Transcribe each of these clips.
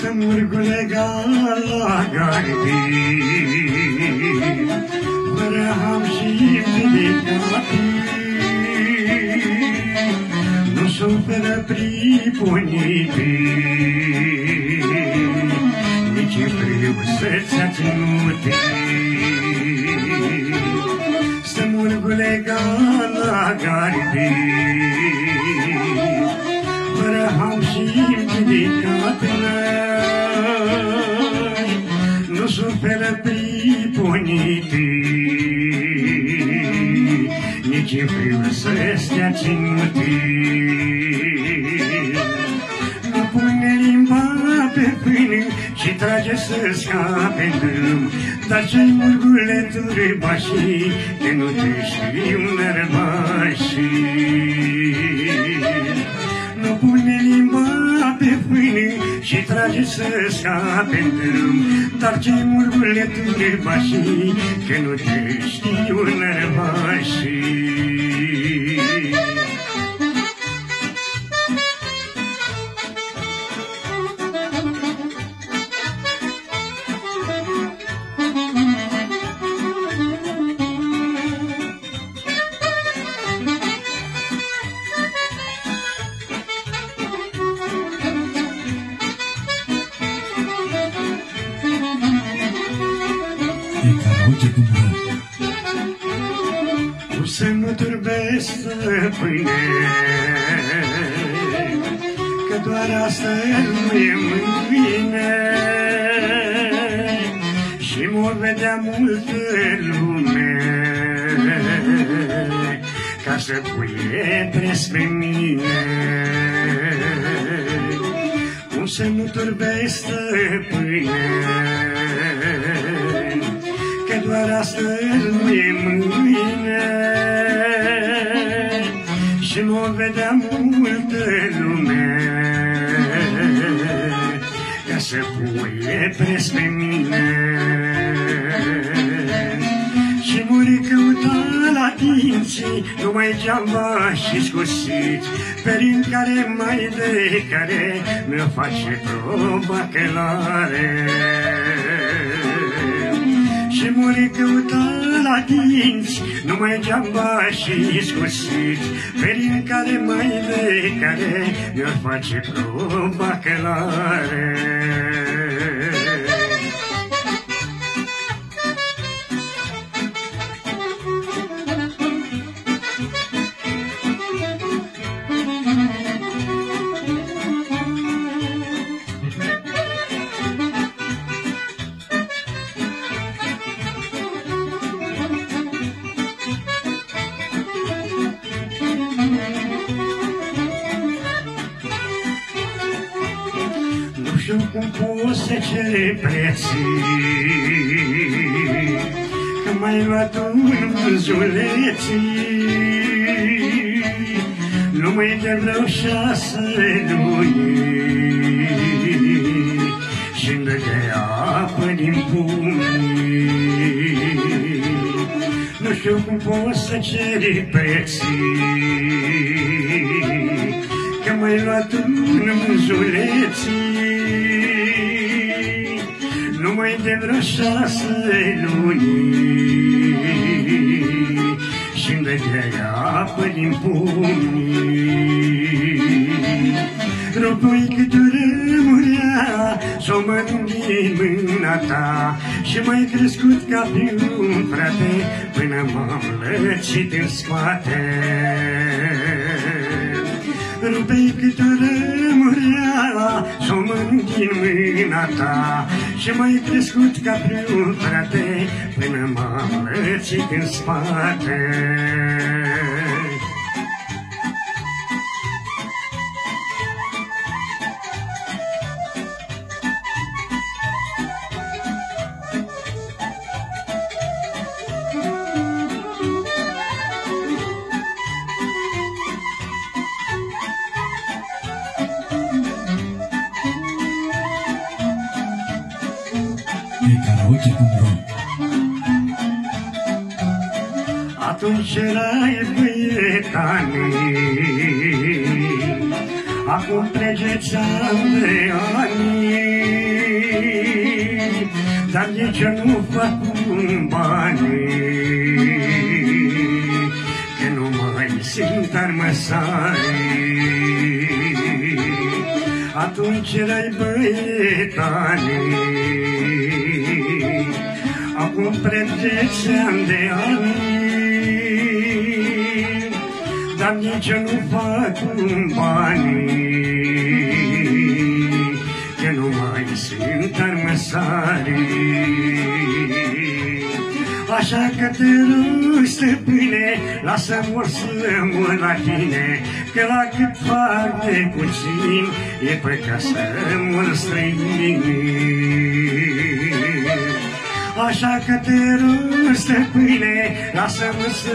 Karaoke.ro Stăm urgule galagari Fără ham și dedicati Nu suferă priponiti Nici friu să-ți aținuti nu suferă priponiti, nici în friul să stea ținuti. Nu pune limba pe pâine și trage să scape în drum, dar ce-i murguleturi bașii, de nu te știu nărbașii. Nu pune limba pe pâine și trage să scape în drum, dar ce-i murguleturi bașii, că nu te știu nărbașii. Karaoke.ro O să nu turbesc stăpâne, Că doar asta nu e mâine Și mă vedea multă lume Ca să puie pres pe mine. Cum să nu turbesc stăpâne, Că doar astăzi nu e mâine. Și mă vedea multă lume. Ca să puie pres pe mine. Și muri căuta la dinții Numai geamba și scusit Perin care mai de care Mi-o face proba călare și muri căuta la dinți, numai geamba și scusit, Perin care mai de care mi-ar face proba călare. Știu cum poți să cere preții, Că mai luat un mânzuleții. Numai de vreo șase luni și-mi dădea apă din pumni. Nu știu cum poți să ceri preții, Că mai luat un mânzuleții Numai de vreo șase luni. Și-mi dădea apă din pumni Rupui cât murea S-o mănânc din mâna ta. Și mai crescut ca fiu, frate Până m-am lăcit în spate. Rupei cât murea S-o mănânc din mâna ta Și mai crescut ca fiu, frate Până m-am lăcit în spate E karaoke.ro Atunci erai băietanii Acum pleceți ani de ani Dar nici eu nu fac un bani? Că nu mai simt armăsari Atunci erai băietanii Acum pleceți ani de ani dar nici eu nu fac un bani Că nu mai simt armăsari Așa că te rog, stăpâne, lasă-mă să mor la tine Că la cât fac de puțin, e păcat să mor străini Așa că te rog, stăpâne, lasă-mă să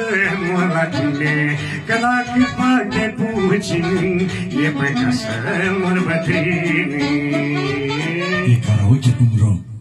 mor la tine, Că la cât fac de puțin, e păcat să mor bătrâni. E karaoke.ro